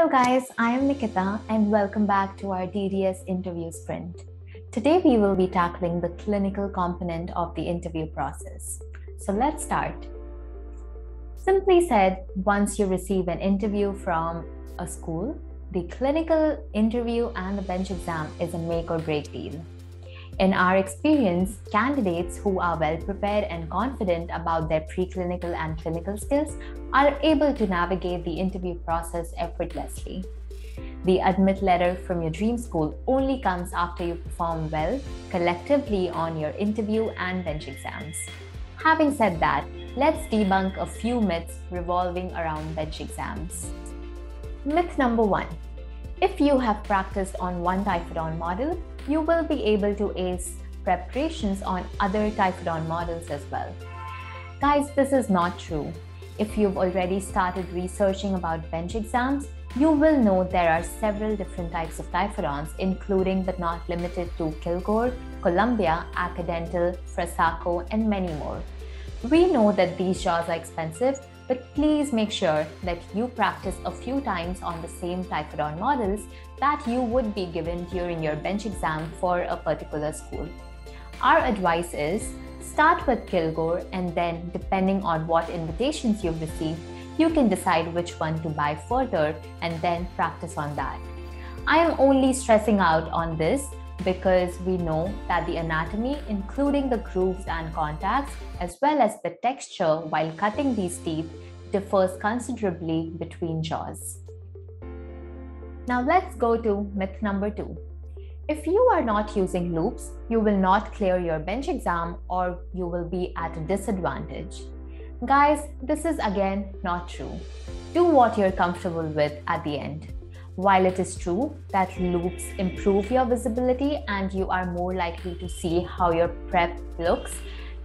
Hello, guys. I am Nikita, and welcome back to our DDS interview sprint. Today, we will be tackling the clinical component of the interview process. So, let's start. Simply said, once you receive an interview from a school, the clinical interview and the bench exam is a make or break deal. In our experience, candidates who are well prepared and confident about their preclinical and clinical skills are able to navigate the interview process effortlessly. The admit letter from your dream school only comes after you perform well collectively on your interview and bench exams. Having said that, let's debunk a few myths revolving around bench exams. Myth number one if you have practiced on one Typodont model, you will be able to ace preparations on other Typodont models as well. Guys, this is not true. If you've already started researching about bench exams, you will know there are several different types of Typodonts, including but not limited to Kilgore, Columbia, Acadental, Frasaco, and many more. We know that these jaws are expensive, but please make sure that you practice a few times on the same Typodont models that you would be given during your bench exam for a particular school. Our advice is start with Kilgore and then, depending on what invitations you've received, you can decide which one to buy further and then practice on that. I am only stressing out on this because we know that the anatomy, including the grooves and contacts, as well as the texture while cutting these teeth, differs considerably between jaws. Now let's go to myth number two. If you are not using loupes, you will not clear your bench exam or you will be at a disadvantage. Guys, this is again not true. Do what you're comfortable with at the end. While it is true that loupes improve your visibility and you are more likely to see how your prep looks,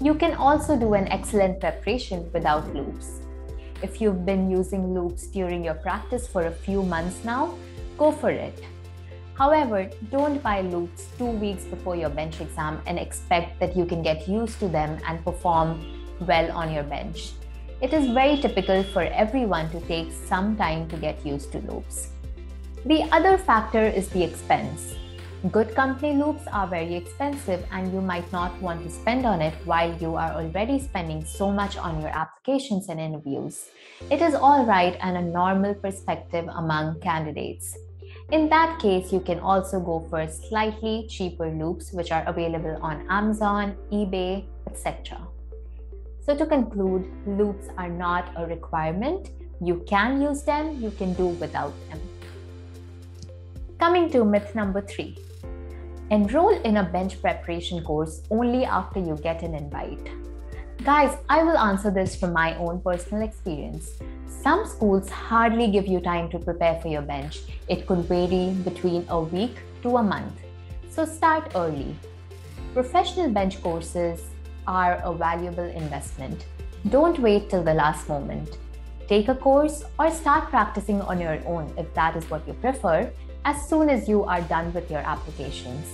you can also do an excellent preparation without loupes. If you've been using loupes during your practice for a few months now, go for it. However, don't buy loupes two weeks before your bench exam and expect that you can get used to them and perform well on your bench. It is very typical for everyone to take some time to get used to loupes. The other factor is the expense. Good company loupes are very expensive and you might not want to spend on it while you are already spending so much on your applications and interviews. It is all right and a normal perspective among candidates. In that case, you can also go for slightly cheaper loupes which are available on Amazon, eBay, etc. So to conclude, loupes are not a requirement. You can use them, you can do without them. Coming to myth number three enroll in a bench preparation course only after you get an invite. Guys, I will answer this from my own personal experience. Some schools hardly give you time to prepare for your bench. It could vary between a week to a month. So start early. Professional bench courses are a valuable investment. Don't wait till the last moment. Take a course or start practicing on your own if that is what you prefer as soon as you are done with your applications.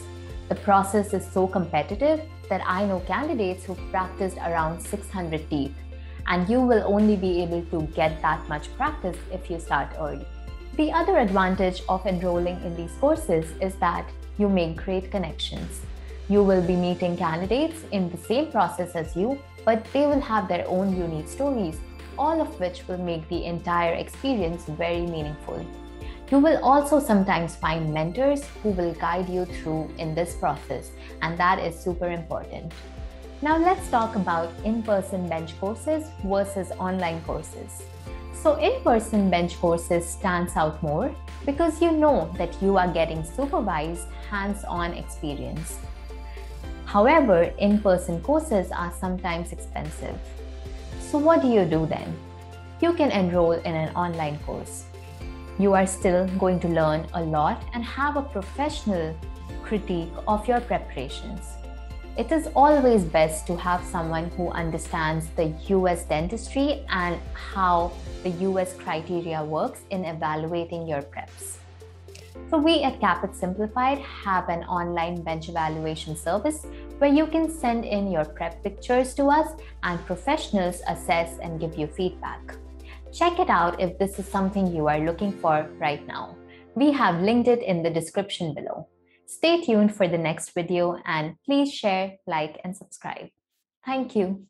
The process is so competitive that I know candidates who practiced around 600 teeth, and you will only be able to get that much practice if you start early. The other advantage of enrolling in these courses is that you make great connections. You will be meeting candidates in the same process as you, but they will have their own unique stories, all of which will make the entire experience very meaningful. You will also sometimes find mentors who will guide you through in this process, and that is super important. Now, let's talk about in person bench courses versus online courses. So, in person bench courses stands out more because you know that you are getting supervised hands on experience. However, in person courses are sometimes expensive. So, what do you do then? You can enroll in an online course you are still going to learn a lot and have a professional critique of your preparations. It is always best to have someone who understands the US dentistry and how the US criteria works in evaluating your preps. So, we at Caapid Simplified have an online bench evaluation service where you can send in your prep pictures to us and professionals assess and give you feedback. Check it out if this is something you are looking for right now. We have linked it in the description below. Stay tuned for the next video and please share, like, and subscribe. Thank you.